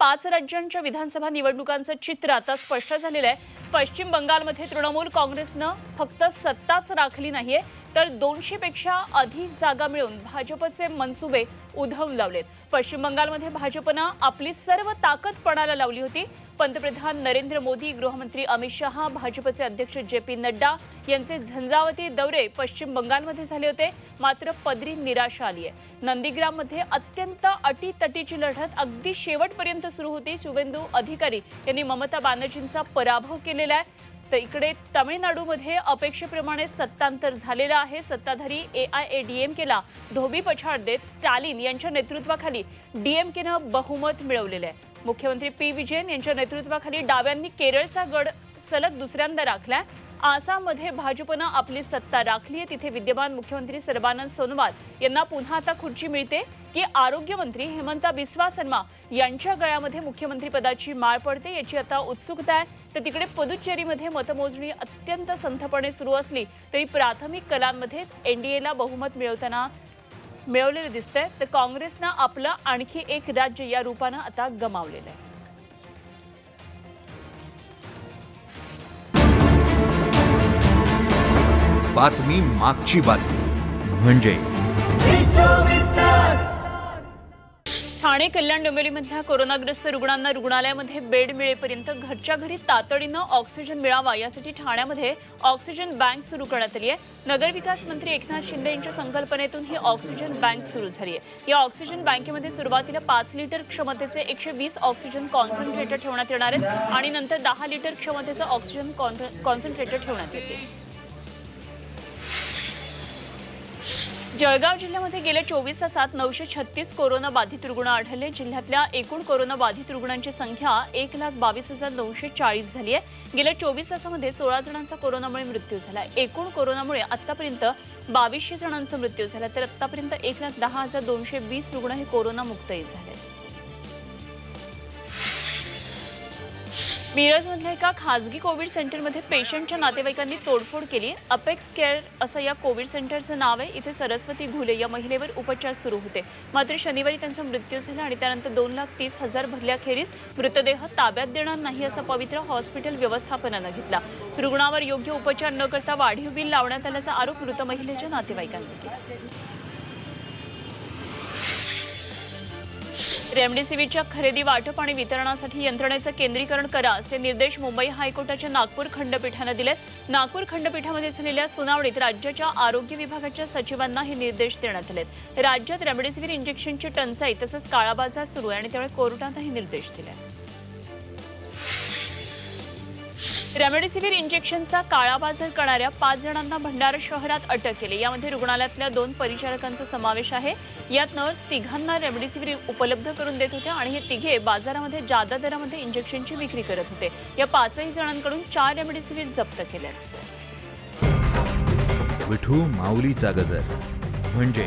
पाच राज्यांच्या विधानसभा निवडणुकांचं चित्र आता स्पष्ट झालेलं आहे. पश्चिम बंगालमध्ये तृणमूल काँग्रेसनं फक्त सत्ताच राखली नाहीये. तर दोनशे पेक्षा अधिक जागा मिळून भाजपचे मनसुबे उधळून लावलेत. पश्चिम बंगालमध्ये भाजपनं आपली सर्व ताकद पणाला लावली होती. पंतप्रधान नरेंद्र मोदी गृहमंत्री अमित शहा भाजपचे अध्यक्ष जे पी नड्डा यांचे झंझावती दौरे पश्चिम बंगालमध्ये झाले होते. मात्र पदरी निराशा आली आहे. नंदीग्राममध्ये अत्यंत अटीतटीची लढत अगदी शेवटपर्यंत सुरू होती. शुभेंदू अधिकारी यांनी ममता बॅनर्जींचा पराभव केलेला आहे. तर इकडे तामिळनाडूमध्ये अपेक्षेप्रमाणे सत्तांतर झालेलं आहे. सत्ताधारी ए आय ए डी एमकेला धोबी पछाड देत स्टालिन यांच्या नेतृत्वाखाली डीएमकेनं बहुमत मिळवलेलं आहे. मुख्यमंत्री पी. विजयन यांच्या नेतृत्वाखाली डाव्यांनी केरळचा गड सलग दुसऱ्यांदा राखलाय. आसाममध्ये भाजपनं आपली सत्ता राखली आहे. तिथे विद्यमान मुख्यमंत्री सर्बानंद सोनोवाल यांना पुन्हा आता खुर्ची मिळते की आरोग्यमंत्री हेमंता बिस्वा शर्मा यांच्या गळ्यामध्ये मुख्यमंत्रीपदाची माळ पडते याची आता उत्सुकता आहे. तर तिकडे पुदुच्चेरीमध्ये मतमोजणी अत्यंत संथपणे सुरू असली तरी प्राथमिक कलांमध्येच एनडीएला बहुमत मिळवताना मिळवलेलं दिसतंय. तर काँग्रेसनं आपलं आणखी एक राज्य या रूपानं आता गमावलेलं आहे. बातमी मागची बातमी. म्हणजे ठाणे कल्याण डोंबिवलीमधल्या कोरोनाग्रस्त रुग्णांना रुग्णालयामध्ये बेड मिळेपर्यंत घरच्या घरी तातडीनं ऑक्सिजन मिळावा यासाठी ठाण्यामध्ये ऑक्सिजन बँक सुरू करण्यात आली आहे. नगरविकास मंत्री एकनाथ शिंदे यांच्या संकल्पनेतून ही ऑक्सिजन बँक सुरू झाली आहे. या ऑक्सिजन बँकेमध्ये सुरुवातीला पाच लिटर क्षमतेचे एकशे वीस ऑक्सिजन कॉन्सन्ट्रेटर ठेवण्यात येणार आहेत आणि नंतर दहा लिटर क्षमतेचं ऑक्सिजन कॉन्सन्ट्रेटर ठेवण्यात येतील जळगाव जिल्ह्यामध्ये गेल्या चोवीस तासात नऊशे छत्तीस कोरोना बाधित रुग्ण आढळले. जिल्ह्यातल्या एकूण कोरोना बाधित रुग्णांची संख्या एक लाख बावीस हजार नऊशे चाळीस झाली आहे. गेल्या चोवीस तासामध्ये सोळा जणांचा कोरोनामुळे मृत्यू झाला एकूण कोरोनामुळे आतापर्यंत बावीसशे जणांचा मृत्यू झाला तर आतापर्यंत एक लाख दहा हजार दोनशे वीस रुग्ण हे कोरोनामुक्तही झाले मिरजमधल्या एका खासगी कोविड सेंटरमध्ये पेशंटच्या नातेवाईकांनी तोडफोड केली. अपेक्स केअर असं या कोविड सेंटरचं नाव आहे. इथे सरस्वती घुले या महिलेवर उपचार सुरू होते. मात्र शनिवारी त्यांचा मृत्यू झाला आणि त्यानंतर दोन लाख तीस हजार भरल्याखेरीज मृतदेह ताब्यात देणार नाही असा पवित्र हॉस्पिटल व्यवस्थापनानं घेतला. रुग्णावर योग्य उपचार न करता वाढीव बिल लावण्यात आल्याचा आरोप मृत महिलेच्या नातेवाईकांनी केला. रेमडेसिवीरच्या खरेदी वाटप आणि वितरणासाठी यंत्रणेचं केंद्रीकरण करा असे निर्देश मुंबई हायकोर्टाच्या नागपूर खंडपीठानं दिलेत. नागपूर खंडपीठामध्ये झालेल्या सुनावणीत राज्याच्या आरोग्य विभागाच्या सचिवांना हे निर्देश देण्यात आलेत. राज्यात रेमडेसिवीर इंजेक्शनची टंचाई तसंच काळाबाजार सुरू आहे आणि त्यामुळे कोर्टानं हे निर्देश दिले रेमडेसिवीर इंजेक्शनचा काळाबाजार करणाऱ्या पाच जणांना भंडारा शहरात अटक केली. यामध्ये रुग्णालयातल्या दोन परिचारकांचा समावेश आहे. यात नर्स तिघांना रेमडेसिवीर उपलब्ध करून देत होत्या आणि हे तिघे बाजारामध्ये जादा दरामध्ये इंजेक्शनची विक्री करत होते. या पाचही जणांकडून चार रेमडेसिवीर जप्त केल्या. विठू माऊलीचा गजर. म्हणजे